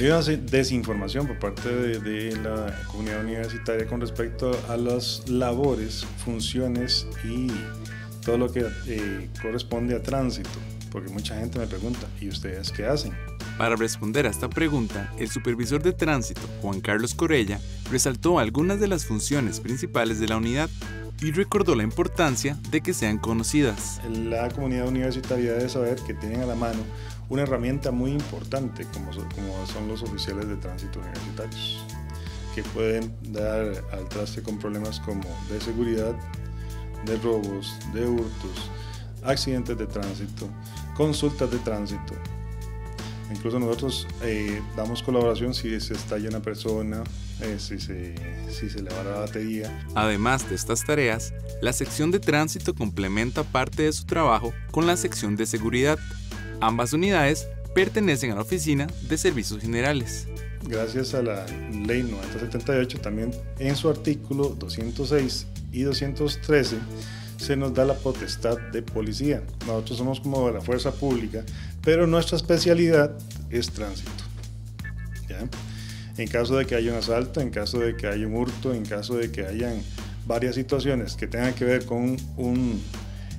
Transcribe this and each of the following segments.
Hay una desinformación por parte de, la comunidad universitaria con respecto a las labores, funciones y todo lo que eh, corresponde a tránsito, porque mucha gente me pregunta, ¿y ustedes qué hacen? Para responder a esta pregunta, el supervisor de tránsito, Juan Carlos Corella, resaltó algunas de las funciones principales de la unidad y recordó la importancia de que sean conocidas. La comunidad universitaria debe saber que tienen a la mano una herramienta muy importante como son, los oficiales de tránsito universitarios, que pueden dar al traste con problemas como de seguridad, de robos, de hurtos, accidentes de tránsito, consultas de tránsito, Incluso nosotros eh, damos colaboración si se estalla una persona, eh, si, se, si se le va la batería. Además de estas tareas, la sección de tránsito complementa parte de su trabajo con la sección de seguridad. Ambas unidades pertenecen a la Oficina de Servicios Generales. Gracias a la Ley 978, también en su artículo 206 y 213, se nos da la potestad de policía. Nosotros somos como de la fuerza pública, pero nuestra especialidad es tránsito. En caso de que haya un asalto, en caso de que haya un hurto, en caso de que hayan varias situaciones que tengan que ver con un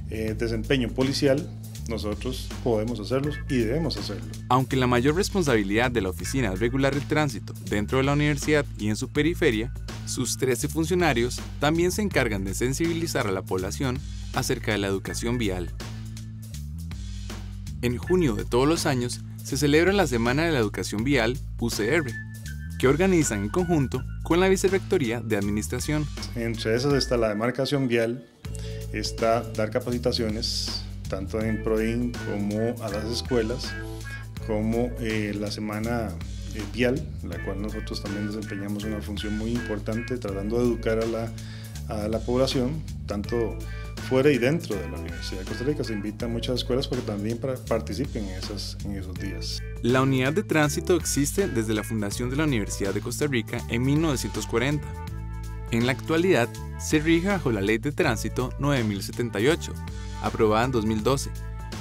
eh, desempeño policial, nosotros podemos hacerlos y debemos hacerlo. Aunque la mayor responsabilidad de la oficina es regular el tránsito dentro de la universidad y en su periferia, sus 13 funcionarios también se encargan de sensibilizar a la población acerca de la educación vial. En junio de todos los años se celebra la Semana de la Educación Vial UCR, que organizan en conjunto con la Vicerrectoría de Administración. Entre esas está la demarcación vial, está dar capacitaciones tanto en PROIN como a las escuelas, como eh, la semana eh, vial, la cual nosotros también desempeñamos una función muy importante tratando de educar a la, a la población, tanto fuera y dentro de la Universidad de Costa Rica. Se invitan a muchas escuelas para que también participen en, esas, en esos días. La unidad de tránsito existe desde la fundación de la Universidad de Costa Rica en 1940. En la actualidad, se rige bajo la Ley de Tránsito 9078, aprobada en 2012,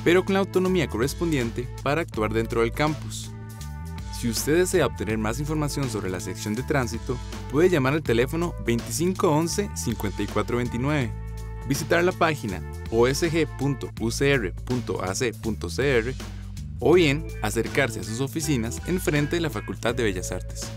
pero con la autonomía correspondiente para actuar dentro del campus. Si usted desea obtener más información sobre la sección de tránsito, puede llamar al teléfono 2511-5429, visitar la página osg.ucr.ac.cr o bien acercarse a sus oficinas en frente de la Facultad de Bellas Artes.